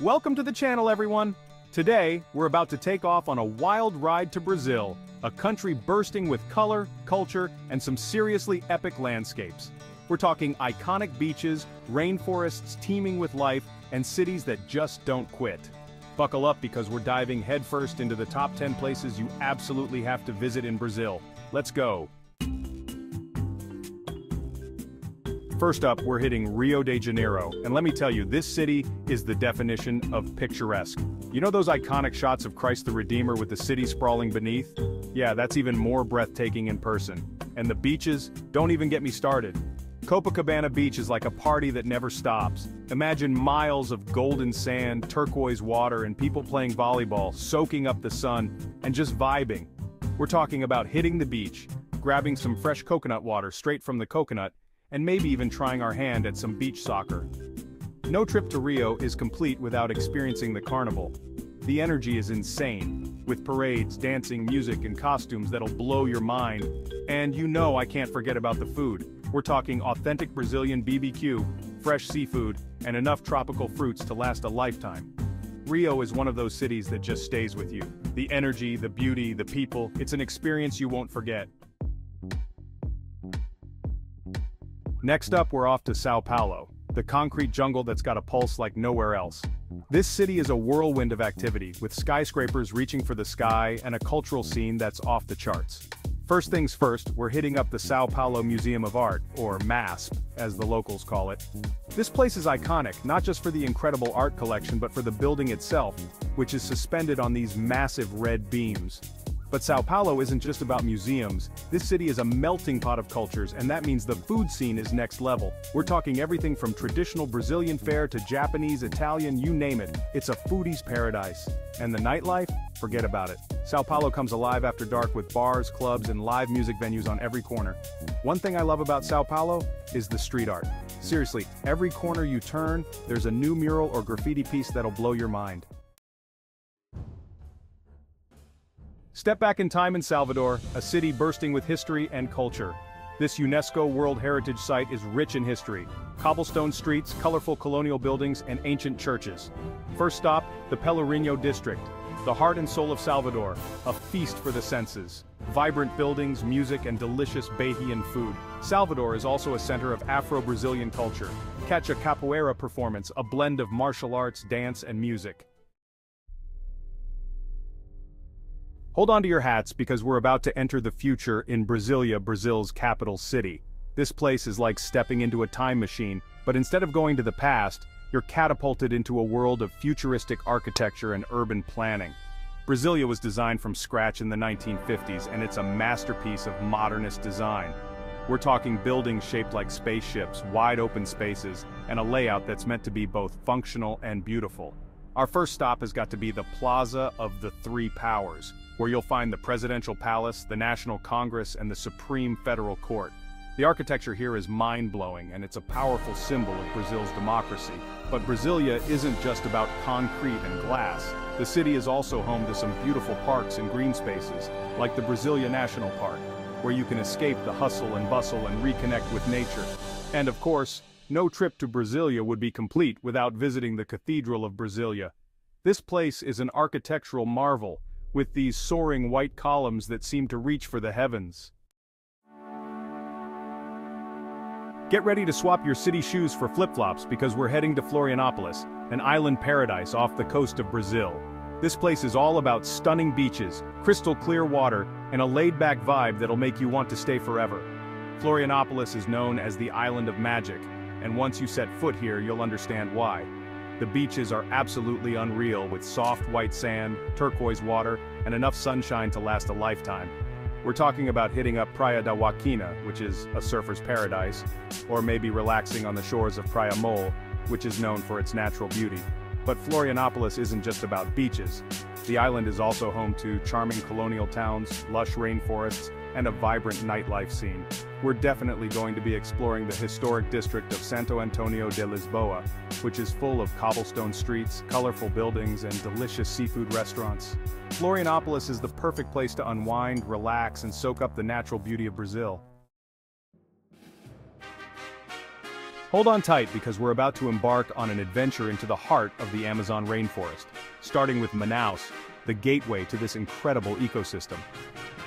Welcome to the channel everyone! Today, we're about to take off on a wild ride to Brazil, a country bursting with color, culture, and some seriously epic landscapes. We're talking iconic beaches, rainforests teeming with life, and cities that just don't quit. Buckle up because we're diving headfirst into the top 10 places you absolutely have to visit in Brazil. Let's go! First up, we're hitting Rio de Janeiro, and let me tell you, this city is the definition of picturesque. You know those iconic shots of Christ the Redeemer with the city sprawling beneath? Yeah, that's even more breathtaking in person. And the beaches, don't even get me started. Copacabana Beach is like a party that never stops. Imagine miles of golden sand, turquoise water, and people playing volleyball, soaking up the sun, and just vibing. We're talking about hitting the beach, grabbing some fresh coconut water straight from the coconut, and maybe even trying our hand at some beach soccer. No trip to Rio is complete without experiencing the carnival. The energy is insane, with parades, dancing, music, and costumes that'll blow your mind. And you know I can't forget about the food. We're talking authentic Brazilian BBQ, fresh seafood, and enough tropical fruits to last a lifetime. Rio is one of those cities that just stays with you. The energy, the beauty, the people, it's an experience you won't forget. Next up we're off to Sao Paulo, the concrete jungle that's got a pulse like nowhere else. This city is a whirlwind of activity, with skyscrapers reaching for the sky and a cultural scene that's off the charts. First things first, we're hitting up the Sao Paulo Museum of Art, or MASP, as the locals call it. This place is iconic, not just for the incredible art collection but for the building itself, which is suspended on these massive red beams. But Sao Paulo isn't just about museums, this city is a melting pot of cultures and that means the food scene is next level. We're talking everything from traditional Brazilian fare to Japanese, Italian, you name it. It's a foodie's paradise. And the nightlife? Forget about it. Sao Paulo comes alive after dark with bars, clubs, and live music venues on every corner. One thing I love about Sao Paulo is the street art. Seriously, every corner you turn, there's a new mural or graffiti piece that'll blow your mind. Step back in time in Salvador, a city bursting with history and culture. This UNESCO World Heritage Site is rich in history. Cobblestone streets, colorful colonial buildings, and ancient churches. First stop, the Pelourinho District, the heart and soul of Salvador, a feast for the senses. Vibrant buildings, music, and delicious Bahian food. Salvador is also a center of Afro-Brazilian culture. Catch a capoeira performance, a blend of martial arts, dance, and music. Hold on to your hats because we're about to enter the future in Brasilia, Brazil's capital city. This place is like stepping into a time machine, but instead of going to the past, you're catapulted into a world of futuristic architecture and urban planning. Brasilia was designed from scratch in the 1950s and it's a masterpiece of modernist design. We're talking buildings shaped like spaceships, wide open spaces, and a layout that's meant to be both functional and beautiful. Our first stop has got to be the Plaza of the Three Powers, where you'll find the Presidential Palace, the National Congress, and the Supreme Federal Court. The architecture here is mind-blowing, and it's a powerful symbol of Brazil's democracy. But Brasilia isn't just about concrete and glass. The city is also home to some beautiful parks and green spaces, like the Brasilia National Park, where you can escape the hustle and bustle and reconnect with nature. And of course, no trip to Brasilia would be complete without visiting the Cathedral of Brasilia. This place is an architectural marvel, with these soaring white columns that seem to reach for the heavens. Get ready to swap your city shoes for flip-flops because we're heading to Florianopolis, an island paradise off the coast of Brazil. This place is all about stunning beaches, crystal clear water, and a laid-back vibe that'll make you want to stay forever. Florianopolis is known as the Island of Magic, and once you set foot here you'll understand why. The beaches are absolutely unreal with soft white sand, turquoise water, and enough sunshine to last a lifetime. We're talking about hitting up Praia da Joaquina, which is a surfer's paradise, or maybe relaxing on the shores of Praia Mole, which is known for its natural beauty. But Florianopolis isn't just about beaches. The island is also home to charming colonial towns, lush rainforests, and a vibrant nightlife scene. We're definitely going to be exploring the historic district of Santo Antonio de Lisboa, which is full of cobblestone streets, colorful buildings, and delicious seafood restaurants. Florianopolis is the perfect place to unwind, relax, and soak up the natural beauty of Brazil. Hold on tight because we're about to embark on an adventure into the heart of the Amazon rainforest, starting with Manaus, the gateway to this incredible ecosystem.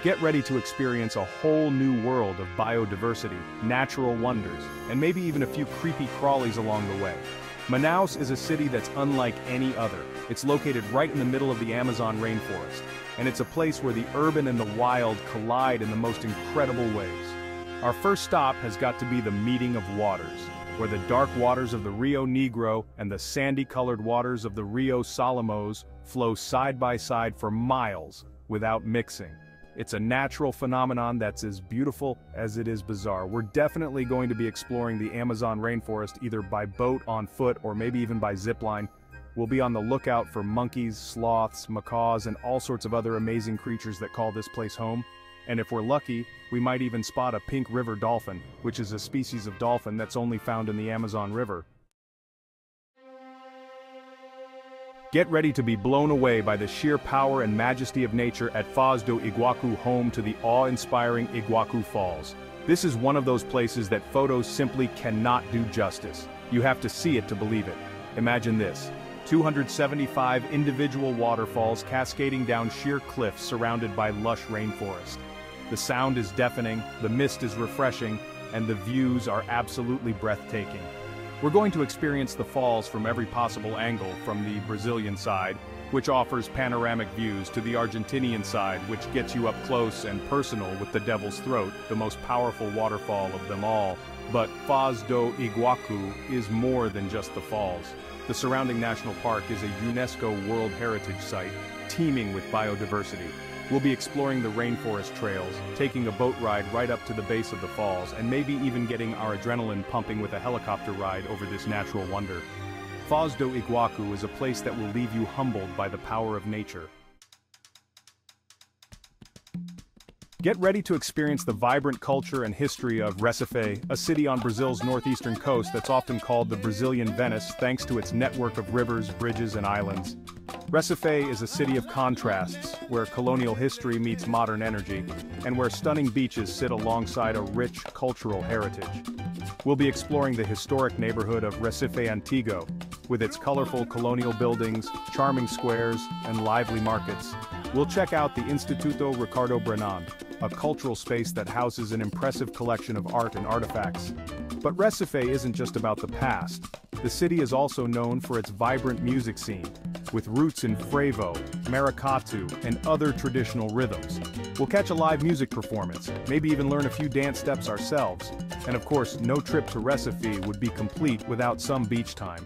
Get ready to experience a whole new world of biodiversity, natural wonders, and maybe even a few creepy crawlies along the way. Manaus is a city that's unlike any other. It's located right in the middle of the Amazon rainforest, and it's a place where the urban and the wild collide in the most incredible ways. Our first stop has got to be the meeting of waters, where the dark waters of the Rio Negro and the sandy-colored waters of the Rio Solimões flow side by side for miles without mixing. It's a natural phenomenon that's as beautiful as it is bizarre. We're definitely going to be exploring the Amazon rainforest either by boat, on foot, or maybe even by zipline. We'll be on the lookout for monkeys, sloths, macaws, and all sorts of other amazing creatures that call this place home. And if we're lucky, we might even spot a pink river dolphin, which is a species of dolphin that's only found in the Amazon River. Get ready to be blown away by the sheer power and majesty of nature at Foz do Iguacu home to the awe-inspiring Iguacu Falls. This is one of those places that photos simply cannot do justice. You have to see it to believe it. Imagine this. 275 individual waterfalls cascading down sheer cliffs surrounded by lush rainforest. The sound is deafening, the mist is refreshing, and the views are absolutely breathtaking. We're going to experience the falls from every possible angle from the Brazilian side, which offers panoramic views, to the Argentinian side, which gets you up close and personal with the Devil's Throat, the most powerful waterfall of them all. But Foz do Iguacu is more than just the falls. The surrounding national park is a UNESCO World Heritage Site, teeming with biodiversity. We'll be exploring the rainforest trails, taking a boat ride right up to the base of the falls, and maybe even getting our adrenaline pumping with a helicopter ride over this natural wonder. Foz do Iguacu is a place that will leave you humbled by the power of nature. Get ready to experience the vibrant culture and history of Recife, a city on Brazil's northeastern coast that's often called the Brazilian Venice thanks to its network of rivers, bridges, and islands. Recife is a city of contrasts, where colonial history meets modern energy, and where stunning beaches sit alongside a rich cultural heritage. We'll be exploring the historic neighborhood of Recife Antigo, with its colorful colonial buildings, charming squares, and lively markets. We'll check out the Instituto Ricardo Brennand, a cultural space that houses an impressive collection of art and artifacts. But Recife isn't just about the past. The city is also known for its vibrant music scene, with roots in frevo, maracatu, and other traditional rhythms. We'll catch a live music performance, maybe even learn a few dance steps ourselves. And of course, no trip to Recife would be complete without some beach time.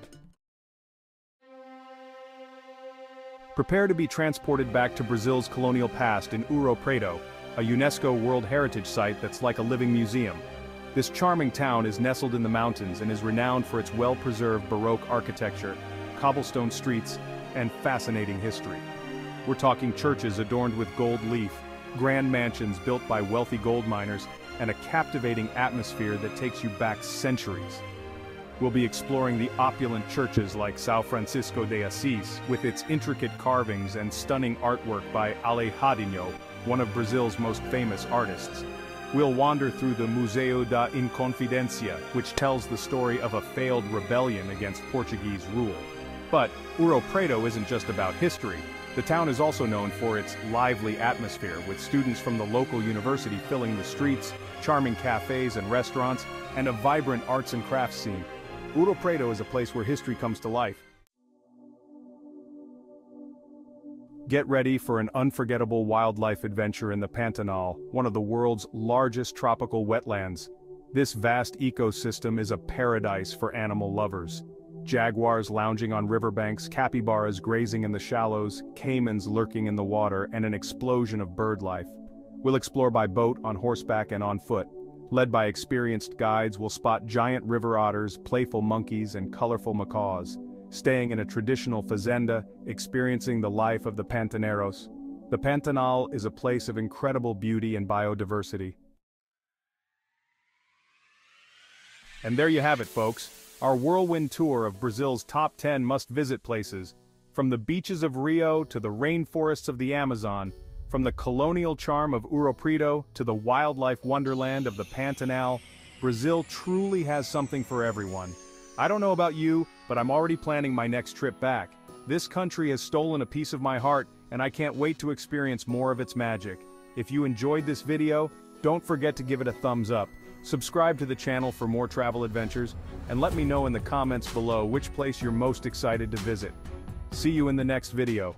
Prepare to be transported back to Brazil's colonial past in Ouro Preto, a UNESCO World Heritage Site that's like a living museum. This charming town is nestled in the mountains and is renowned for its well-preserved Baroque architecture, cobblestone streets, and fascinating history. We're talking churches adorned with gold leaf, grand mansions built by wealthy gold miners, and a captivating atmosphere that takes you back centuries. We'll be exploring the opulent churches like São Francisco de Assis, with its intricate carvings and stunning artwork by Aleijadinho, one of Brazil's most famous artists. We'll wander through the Museu da Inconfidência, which tells the story of a failed rebellion against Portuguese rule. But Ouro Preto isn't just about history. The town is also known for its lively atmosphere, with students from the local university filling the streets, charming cafes and restaurants, and a vibrant arts and crafts scene. Ouro Preto is a place where history comes to life, Get ready for an unforgettable wildlife adventure in the Pantanal, one of the world's largest tropical wetlands. This vast ecosystem is a paradise for animal lovers. Jaguars lounging on riverbanks, capybaras grazing in the shallows, caimans lurking in the water, and an explosion of bird life. We'll explore by boat, on horseback, and on foot. Led by experienced guides, we'll spot giant river otters, playful monkeys, and colorful macaws staying in a traditional fazenda, experiencing the life of the Pantaneros. The Pantanal is a place of incredible beauty and biodiversity. And there you have it folks, our whirlwind tour of Brazil's top 10 must-visit places. From the beaches of Rio to the rainforests of the Amazon, from the colonial charm of Ouro to the wildlife wonderland of the Pantanal, Brazil truly has something for everyone. I don't know about you, but I'm already planning my next trip back. This country has stolen a piece of my heart, and I can't wait to experience more of its magic. If you enjoyed this video, don't forget to give it a thumbs up, subscribe to the channel for more travel adventures, and let me know in the comments below which place you're most excited to visit. See you in the next video.